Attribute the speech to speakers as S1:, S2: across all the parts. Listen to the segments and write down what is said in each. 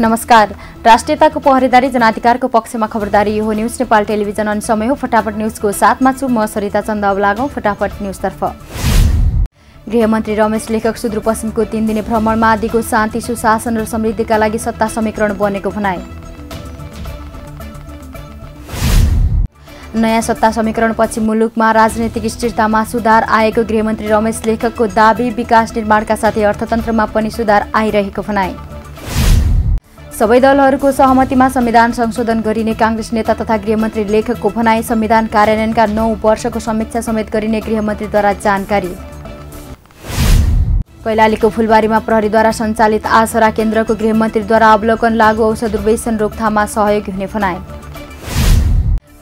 S1: नमस्कार। राष्ट्रियताको पहरेदारी जनाधिकारको पक्षमा खबरदारी यो न्युज नेपाल टेलिभिजन अनि समय हो फटाफट न्युजको साथमा छु म सरिता चन्द अब लागौँ फटाफट न्युजतर्फ। गृहमन्त्री रमेश लेखक सुदूरपश्चिमको तीन दिने भ्रमणमा आदिको शान्ति सुशासन र समृद्धिका लागि सत्ता समीकरण बनेको भनाए नयाँ सत्ता समीकरणपछि मुलुकमा राजनैतिक स्थिरतामा सुधार आएको गृहमन्त्री रमेश लेखकको दावी विकास निर्माणका साथै अर्थतन्त्रमा पनि सुधार आइरहेको भनाए सबै दलहरूको सहमतिमा संविधान संशोधन गरिने काङ्ग्रेस नेता तथा गृहमन्त्री लेखकको भनाई संविधान कार्यान्वयनका नौ वर्षको समीक्षा समेत गरिने गृहमन्त्रीद्वारा जानकारी। कैलालीको फुलबारीमा प्रहरीद्वारा सञ्चालित आसरा केन्द्रको गृहमन्त्रीद्वारा अवलोकन लागू औषध दुर्वेशन रोकथाममा सहयोगी हुने भनाए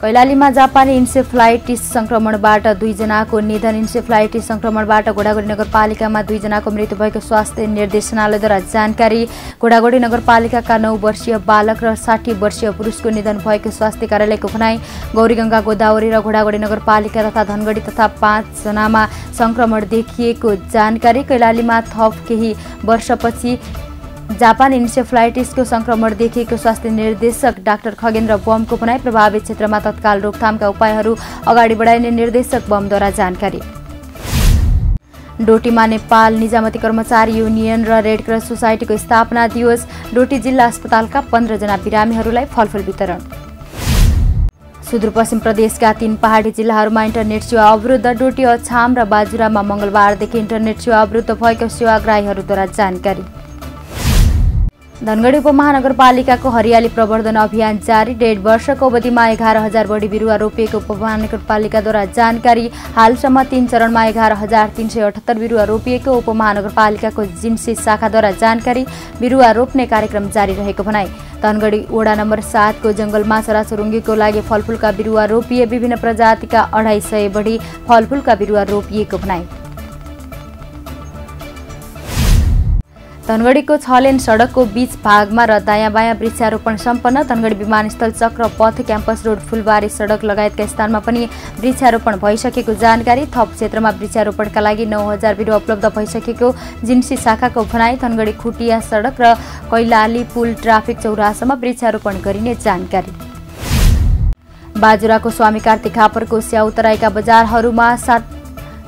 S1: कैलालीमा जापानी इन्सेफ्लाइटिस सङ्क्रमणबाट दुईजनाको निधन। इन्सेफ्लाइटिस सङ्क्रमणबाट घोडागोडी नगरपालिकामा दुईजनाको मृत्यु भएको स्वास्थ्य निर्देशनालयद्वारा जानकारी। घोडागोडी नगरपालिकाका नौ वर्षीय बालक र साठी वर्षीय पुरुषको निधन भएको स्वास्थ्य कार्यालयको भनाई। गौरीगङ्गा गोदावरी र घोडागोडी नगरपालिका तथा धनगढी तथा पाँचजनामा सङ्क्रमण देखिएको जानकारी। कैलालीमा थप केही वर्षपछि जापान इन्सेफ्लाइटिसको सङ्क्रमण देखिएको स्वास्थ्य निर्देशक डाक्टर खगेन्द्र बमको भनाइ प्रभावित क्षेत्रमा तत्काल रोकथामका उपायहरू अगाडि बढाइने निर्देशक बमद्वारा जानकारी। डोटीमा नेपाल निजामती कर्मचारी युनियन र रेडक्रस सोसाइटीको स्थापना दिवस डोटी जिल्ला अस्पतालका पन्ध्रजना बिरामीहरूलाई फलफुल वितरण। सुदूरपश्चिम प्रदेशका तीन पहाडी जिल्लाहरूमा इन्टरनेट सेवा अवरुद्ध डोटी अछाम र बाजुरामा मङ्गलबारदेखि इन्टरनेट सेवा अवरुद्ध भएको सेवाग्राहीहरूद्वारा जानकारी। धनगढी उपमहानगरपालिकाको हरियाली प्रवर्धन अभियान जारी। डेढ वर्षको अवधिमा एघार हजार बढी बिरुवा रोपिएको उपमहानगरपालिकाद्वारा जानकारी। हालसम्म तीन चरणमा एघार हजार तिन सय अठहत्तर बिरुवा रोपिएको उपमहानगरपालिकाको जिन्सी शाखाद्वारा जानकारी। बिरुवा रोप्ने कार्यक्रम जारी रहेको भनाई। धनगढी वडा नम्बर सातको जङ्गलमा चराचुरुङ्गीको लागि फलफुलका बिरुवा रोपिए। विभिन्न प्रजातिका अढाई सय बढी फलफुलका बिरुवा रोपिएको भनाई। धनगढीको छलेन सडकको बीच भागमा र दायाँ बायाँ वृक्षारोपण सम्पन्न। धनगढी विमानस्थल चक्र पथ क्याम्पस रोड फुलबारी सडक लगायतका स्थानमा पनि वृक्षारोपण भइसकेको जानकारी। थप क्षेत्रमा वृक्षारोपणका लागि नौ हजार बिरुवा उपलब्ध भइसकेको जिन्सी शाखाको भनाई धनगढी खुटिया सडक र कैलाली पुल ट्राफिक चौरासामा वृक्षारोपण गरिने जानकारी। बाजुराको स्वामी कार्तिक खापरको स्याउ तराईका बजारहरूमा सात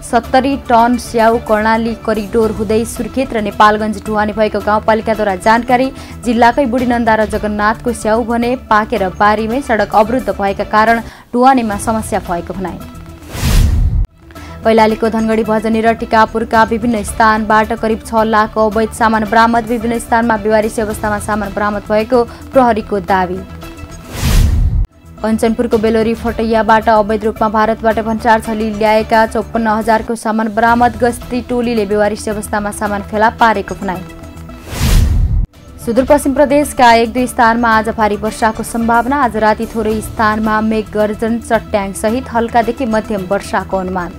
S1: सत्तरी टन स्याउ कर्णाली करिडोर हुँदै सुर्खेत र नेपालगञ्ज टुवानी भएको गाउँपालिकाद्वारा जानकारी जिल्लाकै बुढीनन्दा र जगन्नाथको स्याउ भने पाकेर बारीमै सडक अवरुद्ध भएका कारण टुवानीमा समस्या भएको भनाए कैलालीको धनगढी भजनी र टिकापुरका विभिन्न स्थानबाट करिब छ लाख अवैध सामान बरामद विभिन्न स्थानमा बेवारिसी अवस्थामा सामान बरामद भएको प्रहरीको दावी। कञ्चनपुरको बेलोरी फटैयाबाट अवैध रूपमा भारतबाट भन्सार छली ल्याएका चौपन्न हजारको सामान बरामद गस्ती टोलीले बेवारिस अवस्थामा सामान फेला पारेको भनाए सुदूरपश्चिम प्रदेशका एक दुई स्थानमा आज भारी वर्षाको सम्भावना। आज राति थोरै स्थानमा मेघ गर्जन चट्याङ सहित हल्कादेखि मध्यम वर्षाको अनुमान।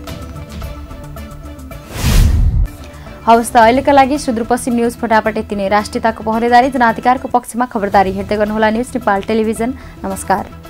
S1: हवस् त अहिलेका लागि सुदूरपश्चिम न्युज फटाफट यति नै। राष्ट्रियताको पहरेदारी जनाधिकारको पक्षमा खबरदारी हेर्दै गर्नुहोला न्युज नेपाल टेलिभिजन। नमस्कार।